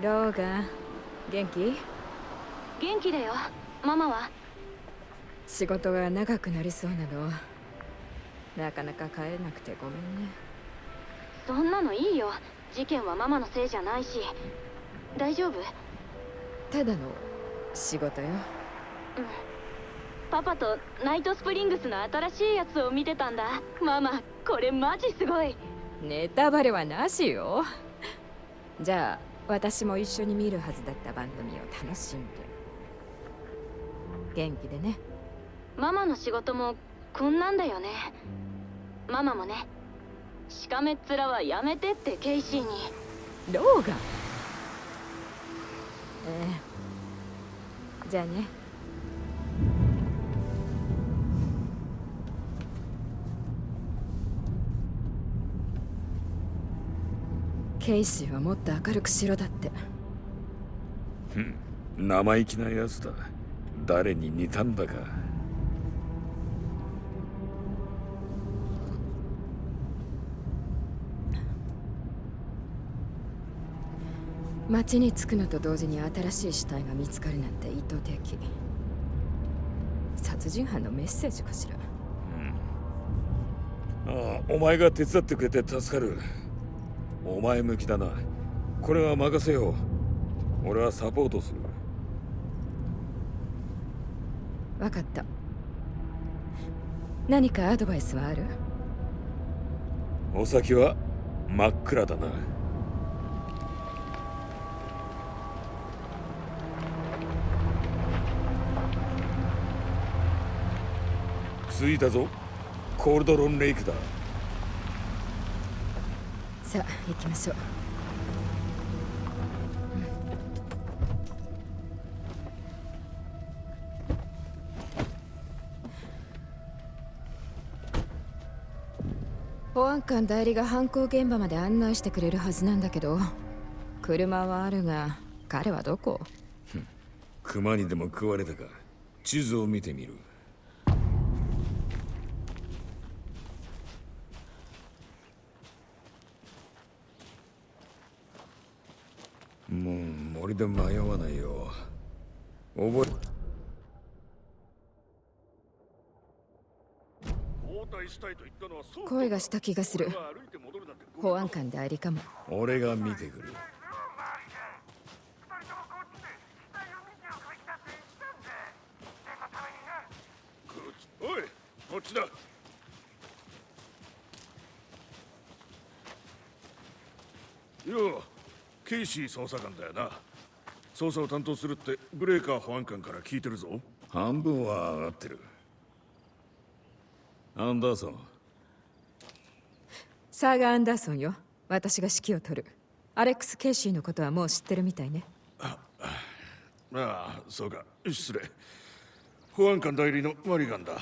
ローガン元気？元気だよ。ママは？仕事が長くなりそうなの。なかなか帰れなくてごめんね。そんなのいいよ。事件はママのせいじゃないし。大丈夫？ただの仕事よ。うん。パパとナイトスプリングスの新しいやつを見てたんだ。ママこれマジすごい。ネタバレはなしよ。じゃあ私も一緒に見るはずだった番組を楽しんで。元気でね。ママの仕事もこんなんだよね。ママもねしかめっ面はやめてってケイシーに。ローガン？ええ。じゃあねケイシーはもっと明るくしろだって。ふん生意気なやつだ。誰に似たんだか。町に着くのと同時に新しい死体が見つかるなんて意図的。殺人犯のメッセージかしら。ああお前が手伝ってくれて助かるお前向きだな。これは任せよう。俺はサポートする。分かった。何かアドバイスはある？お先は真っ暗だな。着いたぞ。コールドロンレイクださあ行きましょう。保安官代理が犯行現場まで案内してくれるはずなんだけど車はあるが彼はどこ？熊にでも食われたか。地図を見てみる。もう森で迷わないよ。覚え声がした気がする。保安官代理かも。俺が見てくる。おいこっちだ。ようケイシー捜査官だよな。捜査を担当するってブレーカー保安官から聞いてるぞ。半分は上がってる。アンダーソン。サーガー・アンダーソンよ。私が指揮を執る。アレックス・ケイシーのことはもう知ってるみたいね。ああそうか。失礼。保安官代理のマリガンだ。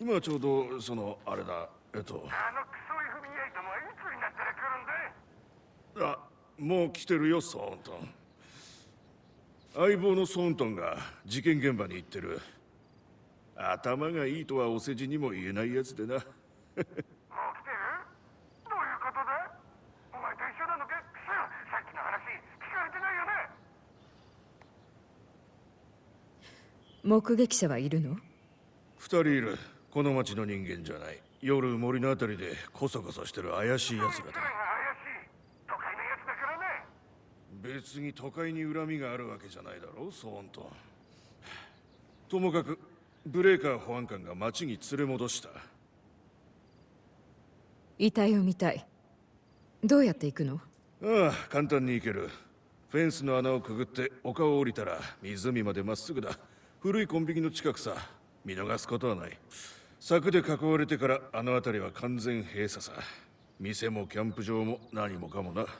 今ちょうどそのあれだ。えっと。あのクソ FBI どもはいつになったら来るんだあもう来てるよソーントン。相棒のソーントンが事件現場に行ってる。頭がいいとはお世辞にも言えないやつでな。もう来てる？どういうことだお前と一緒なのかさっきの話聞かれてないよね？目撃者はいるの？二人いる。この町の人間じゃない。夜森のあたりでコソコソしてる怪しい奴らだ怪しい都会のやつだからね別に都会に恨みがあるわけじゃないだろうソーントンともかくブレーカー保安官が町に連れ戻した。遺体を見たい。どうやって行くの？ああ簡単に行ける。フェンスの穴をくぐって丘を降りたら湖までまっすぐだ。古いコンビニの近くさ。見逃すことはない。柵で囲われてからあの辺りは完全閉鎖さ。店もキャンプ場も何もかもな何か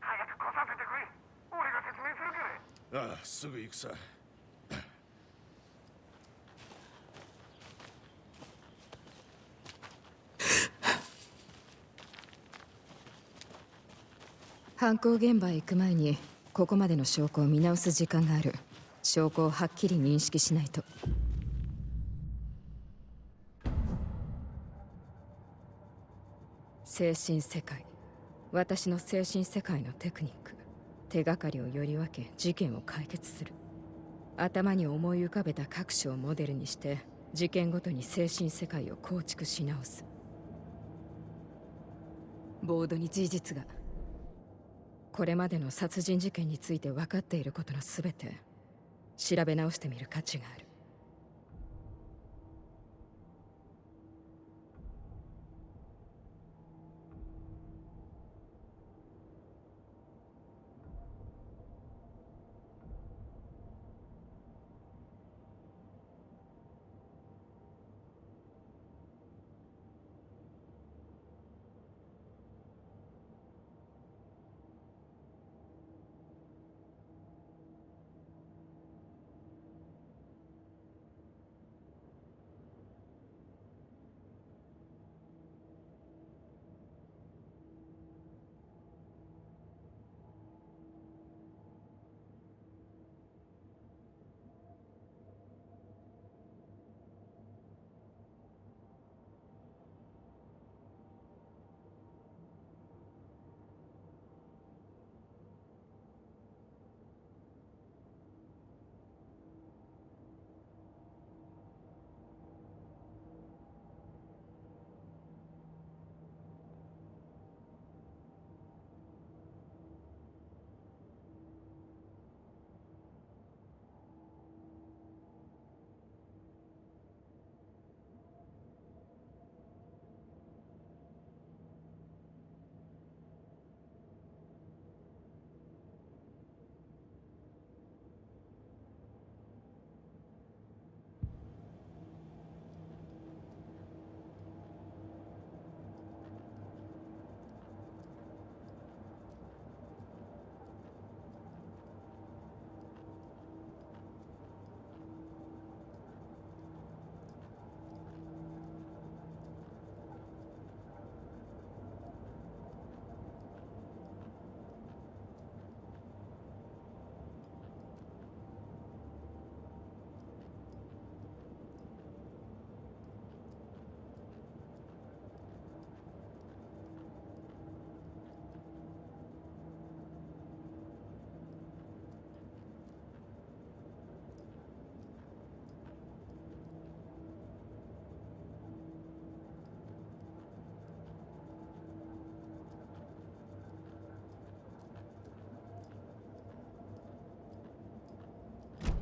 早く来させてくれ俺が説明するからああすぐ行くさ。犯行現場へ行く前にここまでの証拠を見直す時間がある。証拠をはっきり認識しないと。精神世界。私の精神世界のテクニック。手がかりをより分け事件を解決する。頭に思い浮かべた各種をモデルにして事件ごとに精神世界を構築し直す。ボードに事実がこれまでの殺人事件について分かっていることの全て調べ直してみる価値がある。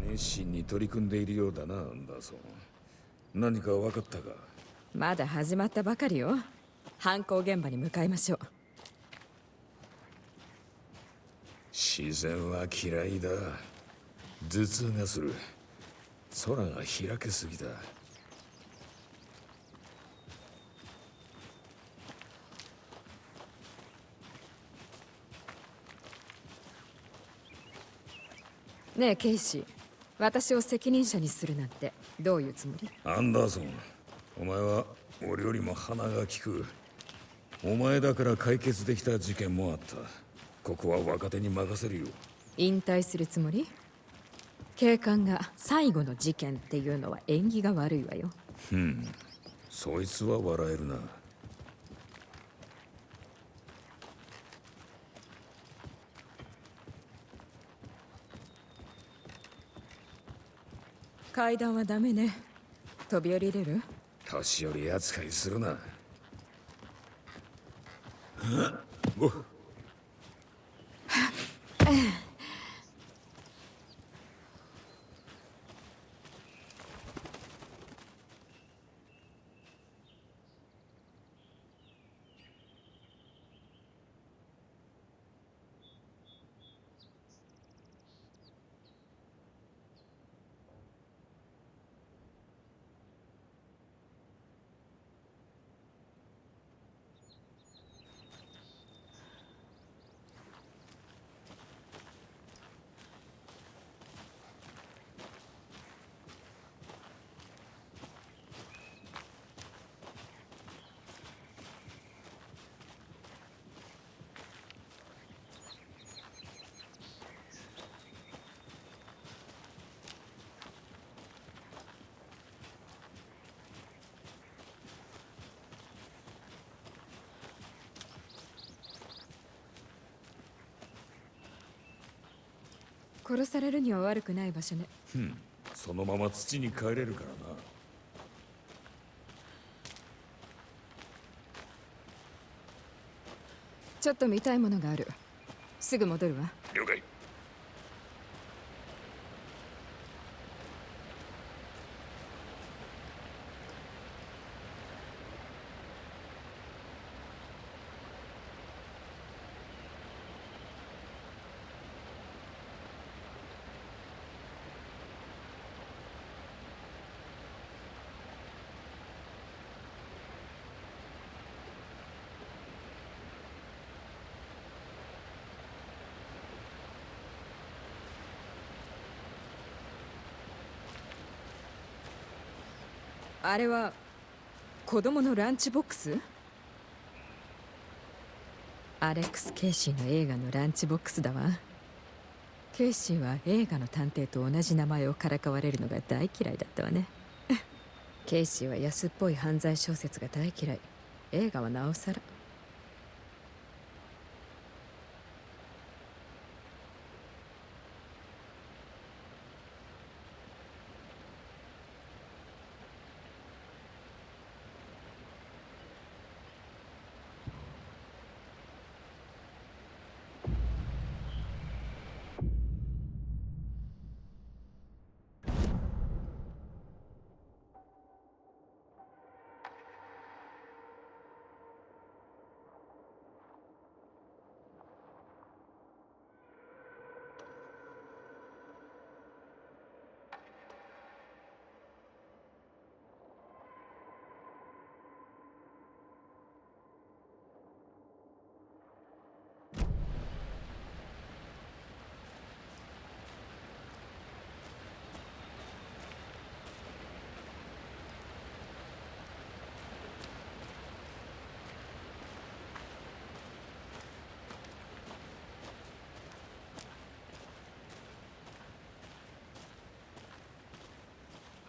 熱心に取り組んでいるようだなアンダーソン何か分かったか？まだ始まったばかりよ。犯行現場に向かいましょう。自然は嫌いだ。頭痛がする。空が開けすぎだ。ねえケイシー私を責任者にするなんてどういうつもり？アンダーソンお前は俺よりも鼻が利く。お前だから解決できた事件もあった。ここは若手に任せるよ。引退するつもり？警官が最後の事件っていうのは縁起が悪いわよ。そいつは笑えるな階段はダメね。飛び降りれる？年寄り扱いするな殺されるには悪くない場所ね。そのまま土に帰れるからな。ちょっと見たいものがある。すぐ戻るわ。了解あれは子供のランチボックス？アレックス・ケイシーの映画のランチボックスだわ。ケイシーは映画の探偵と同じ名前をからかわれるのが大嫌いだったわね。ケイシーは安っぽい犯罪小説が大嫌い。映画はなおさら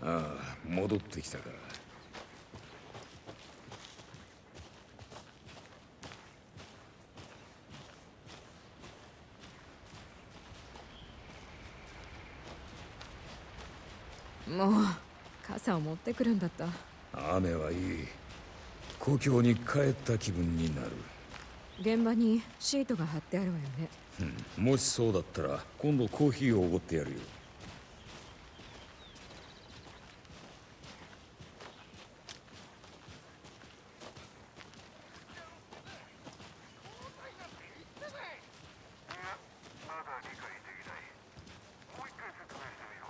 ああ戻ってきたかもう傘を持ってくるんだった。雨はいい。故郷に帰った気分になる。現場にシートが貼ってあるわよね。うん。もしそうだったら今度コーヒーをおごってやるよまだ理解できないもう一回説明してみろ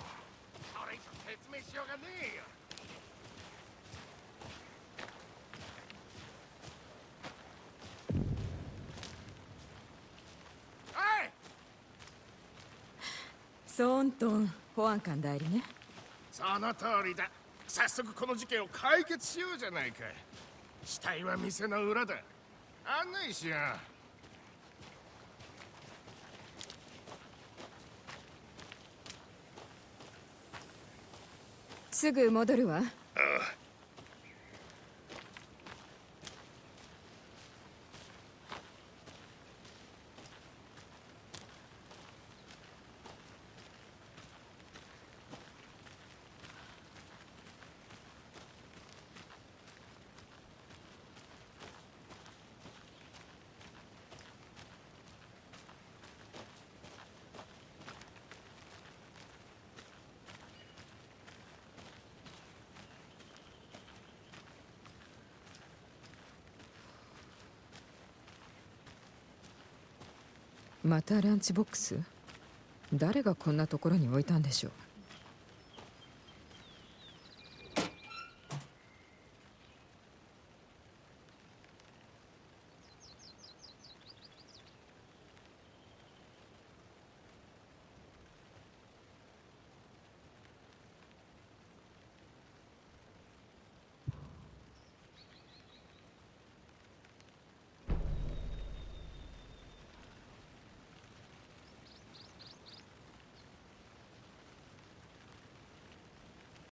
それ以上説明しようがねえよおいソーントン保安官代理ね。その通りだ。早速この事件を解決しようじゃないか。死体は店の裏だ。案内しよう。すぐ戻るわまたランチボックス？誰がこんなところに置いたんでしょう？